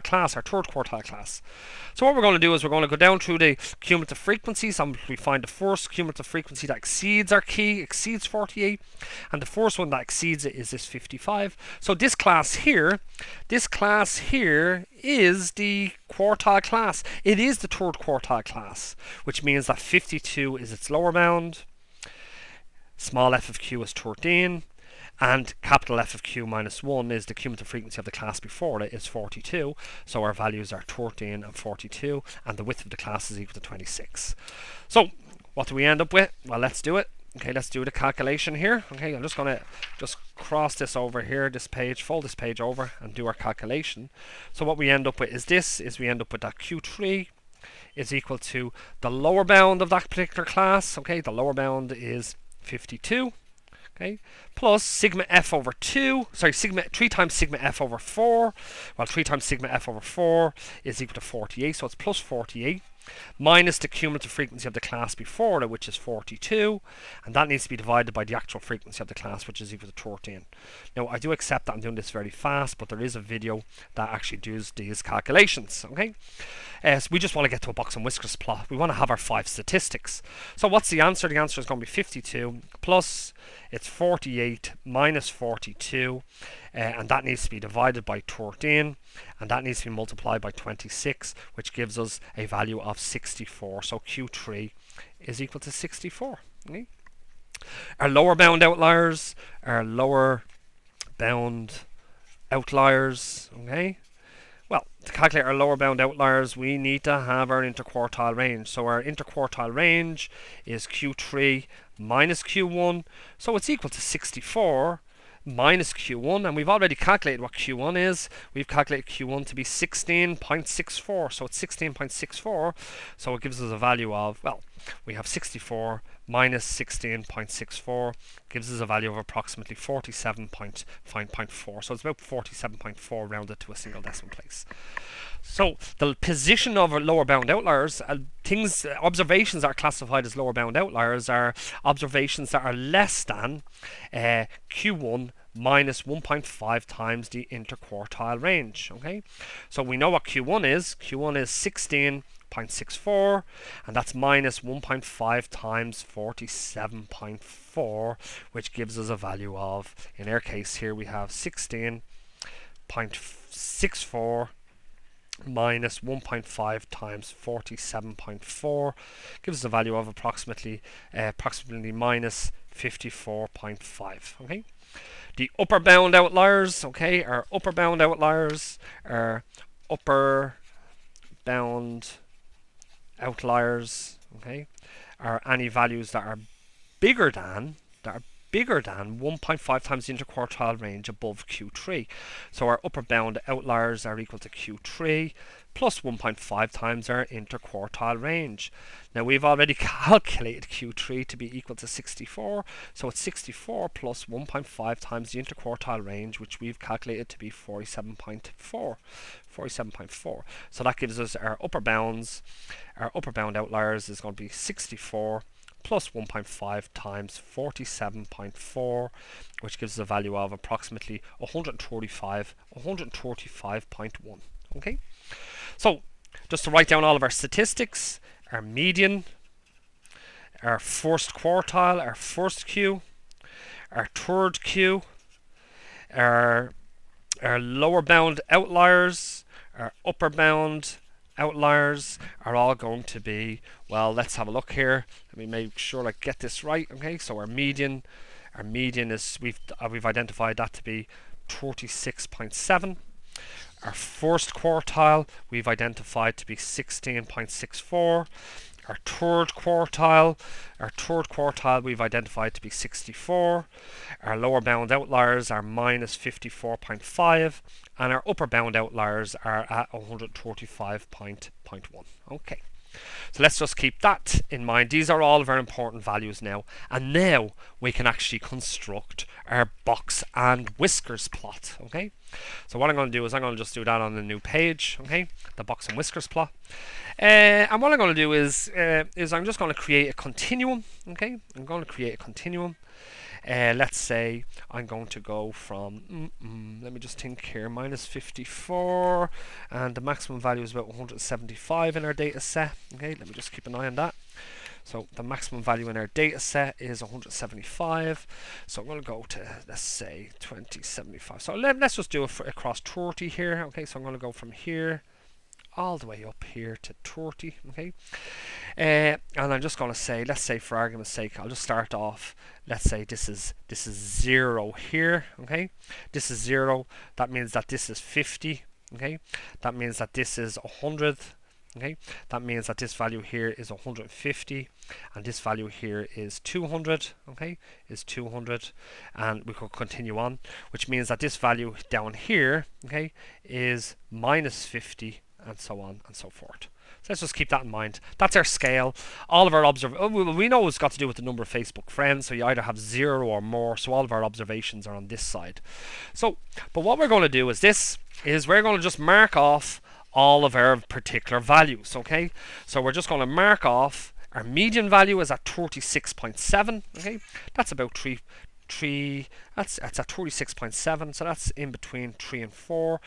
class, our third quartile class. So what we're going to do is we're going to go down through the cumulative frequencies and we find the first cumulative frequency that exceeds our key, exceeds 48, and the first one that exceeds it is this 55. So this class here, this class here is the quartile class. It is the third quartile class, which means that 52 is its lower bound, small f of q is 13, and capital F of Q minus 1 is the cumulative frequency of the class before it is 42 so our values are 13 and 42 and the width of the class is equal to 26 so what do we end up with? Well let's do it. Okay let's do the calculation here. Okay I'm just gonna just cross this over here this page fold this page over and do our calculation. So what we end up with is this is we end up with that Q3 is equal to the lower bound of that particular class. Okay the lower bound is 52 okay, plus sigma f over 2, sorry, sigma 3 times sigma f over 4, well, 3 times sigma f over 4 is equal to 48, so it's plus 48 minus the cumulative frequency of the class before it, which is 42, and that needs to be divided by the actual frequency of the class, which is equal to 13. Now, I do accept that I'm doing this very fast, but there is a video that actually does these calculations, okay? Uh, so we just want to get to a box and whiskers plot. We want to have our five statistics. So what's the answer? The answer is going to be 52 plus it's 48 minus 42 uh, and that needs to be divided by 13 and that needs to be multiplied by 26 which gives us a value of 64 so Q3 is equal to 64 okay? our lower bound outliers our lower bound outliers okay well, to calculate our lower bound outliers, we need to have our interquartile range. So our interquartile range is Q3 minus Q1. So it's equal to 64 minus Q1 and we've already calculated what Q1 is. We've calculated Q1 to be 16.64 so it's 16.64 so it gives us a value of well we have 64 minus 16.64 gives us a value of approximately 47.5.4 so it's about 47.4 rounded to a single decimal place. So the position of lower bound outliers, uh, things, uh, observations that are classified as lower bound outliers are observations that are less than uh, Q1 minus 1.5 times the interquartile range. Okay, so we know what Q1 is. Q1 is 16.64, and that's minus 1.5 times 47.4, which gives us a value of, in our case here, we have 16.64 minus 1.5 times 47.4 gives us a value of approximately uh, approximately minus 54.5 okay? The upper bound outliers okay our upper bound outliers are upper bound outliers okay are any values that are bigger than that are bigger than 1.5 times the interquartile range above Q3. So our upper bound outliers are equal to Q3 plus 1.5 times our interquartile range. Now we've already calculated Q3 to be equal to 64, so it's 64 plus 1.5 times the interquartile range, which we've calculated to be 47.4. 47.4. So that gives us our upper bounds. Our upper bound outliers is going to be 64 plus 1.5 times 47.4 which gives us a value of approximately 135 135.1 okay? So just to write down all of our statistics our median our first quartile our first Q our third Q our our lower bound outliers our upper bound outliers are all going to be, well, let's have a look here. Let me make sure I get this right. Okay, so our median, our median is, we've, uh, we've identified that to be 36.7. Our first quartile, we've identified to be 16.64. Our third quartile, our third quartile we've identified to be 64. Our lower bound outliers are minus 54.5 and our upper bound outliers are at 135.1. Okay. So let's just keep that in mind. These are all very important values now. And now we can actually construct our box and whiskers plot. Okay. So what I'm going to do is I'm going to just do that on the new page. Okay. The box and whiskers plot. Uh, and what I'm going to do is uh, is I'm just going to create a continuum. Okay. I'm going to create a continuum. uh, let's say I'm going to go from, mm -mm, let me just think here, minus 54, and the maximum value is about 175 in our data set. Okay, let me just keep an eye on that. So the maximum value in our data set is 175. So I'm going to go to, let's say, 2075. So let, us just do it for across 30 here. Okay, so I'm going to go from here all the way up here to 30 okay uh, and I'm just going to say let's say for argument's sake I'll just start off let's say this is this is 0 here okay this is 0 that means that this is 50 okay that means that this is 100 okay that means that this value here is 150 and this value here is 200 okay is 200 and we could continue on which means that this value down here okay is minus 50 and so on and so forth so let's just keep that in mind. That's our scale. All of our observ oh, we know it's got to do with the number of Facebook friends. So you either have zero or more. So all of our observations are on this side. So, but what we're going to do is this: is we're going to just mark off all of our particular values, okay? So we're just going to mark off our median value is at 36.7, okay? That's about 3, 3 that's, that's at 36.7, so that's in between 3 and 4.